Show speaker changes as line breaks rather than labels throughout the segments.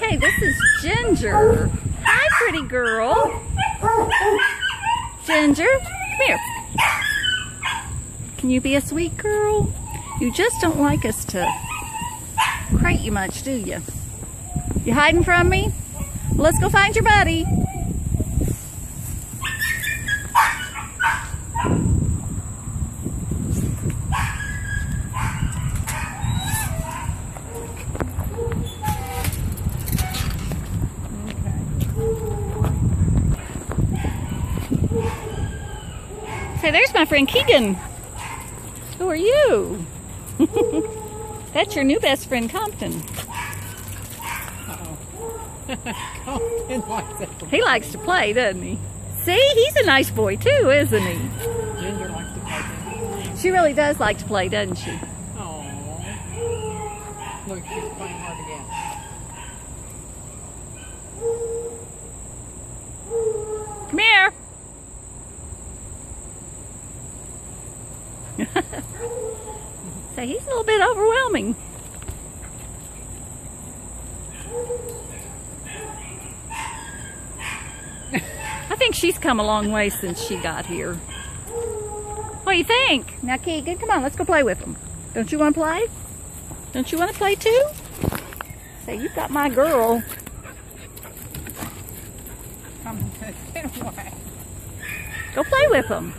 Okay, this is Ginger. Hi, pretty girl. Ginger, come here. Can you be a sweet girl? You just don't like us to crate you much, do you? You hiding from me? Let's go find your buddy. Hey, there's my friend Keegan. Who are you? That's your new best friend, Compton.
Compton likes.
He likes to play, doesn't he? See, he's a nice boy too, isn't he?
Ginger likes to play.
She really does like to play, doesn't she?
Oh. Look, she's playing hard again.
Come here. so he's a little bit overwhelming. I think she's come a long way since she got here. What do you think? Now, Keegan, come on, let's go play with them. Don't you want to play? Don't you want to play too? Say, you've got my girl.
Come on, get away.
Go play with them.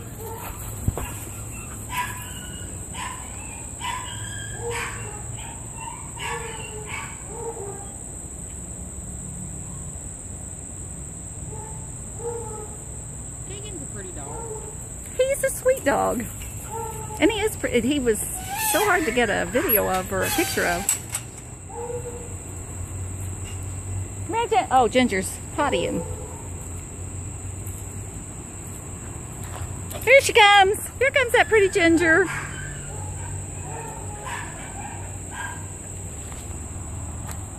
Pretty dog.
He's a sweet dog. And he is pretty. He was so hard to get a video of or a picture of. Come here, Gin- Oh, Ginger's pottying. Here she comes. Here comes that pretty Ginger.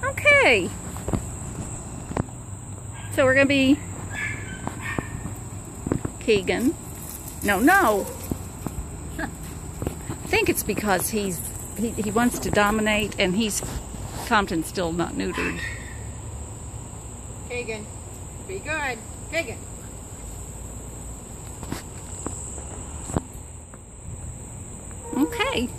Okay. So we're going to be Keegan. No, no. I think it's because he's he, he wants to dominate and he's Compton's still not neutered.
Keegan, be good. Keegan. Okay.